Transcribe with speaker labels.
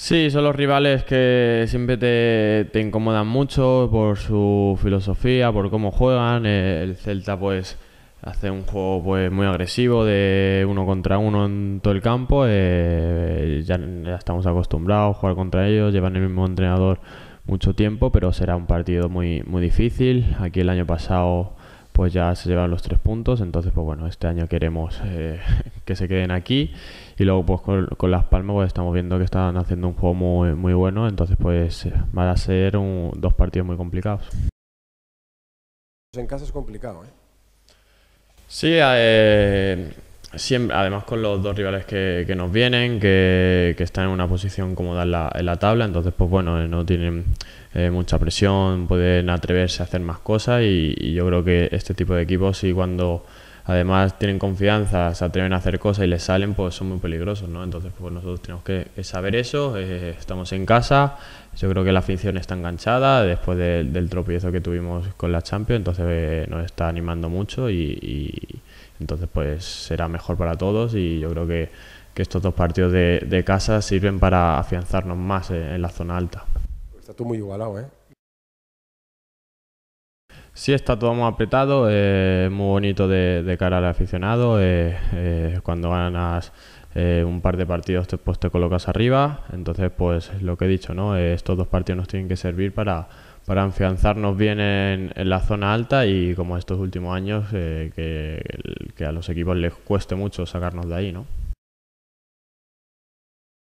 Speaker 1: Sí, son los rivales que siempre te, te incomodan mucho por su filosofía, por cómo juegan. Eh, El Celta pues hace un juego pues muy agresivo de uno contra uno en todo el campo. eh, ya, ya estamos acostumbrados a jugar contra ellos, llevan el mismo entrenador mucho tiempo, pero será un partido muy, muy difícil. Aquí el año pasado pues ya se llevan los tres puntos, entonces pues bueno, este año queremos eh, que se queden aquí y luego pues con, con Las Palmas pues estamos viendo que están haciendo un juego muy, muy bueno, entonces pues eh, van a ser un- dos partidos muy complicados.
Speaker 2: En casa es complicado, ¿eh?
Speaker 1: Sí, eh, siempre, además con los dos rivales que, que nos vienen, que, que están en una posición cómoda en la, en la tabla, entonces pues bueno, eh, no tienen eh, mucha presión, pueden atreverse a hacer más cosas y, y yo creo que este tipo de equipos sí cuando además tienen confianza, se atreven a hacer cosas y les salen, pues son muy peligrosos, ¿no? Entonces pues nosotros tenemos que, que saber eso, eh, estamos en casa, yo creo que la afición está enganchada después de- del tropiezo que tuvimos con la Champions, entonces eh, nos está animando mucho y, y entonces pues será mejor para todos y yo creo que, que estos dos partidos de, de casa sirven para afianzarnos más en la zona alta.
Speaker 2: Está tú muy igualado, ¿eh?
Speaker 1: Sí, está todo muy apretado, eh, muy bonito de, de cara al aficionado. eh, eh, cuando ganas eh, un par de partidos, te, pues te colocas arriba. Entonces, pues lo que he dicho, ¿no? Estos dos partidos nos tienen que servir para, para afianzarnos bien en, la zona alta y como estos últimos años, eh, que, que a los equipos les cueste mucho sacarnos de ahí, ¿no?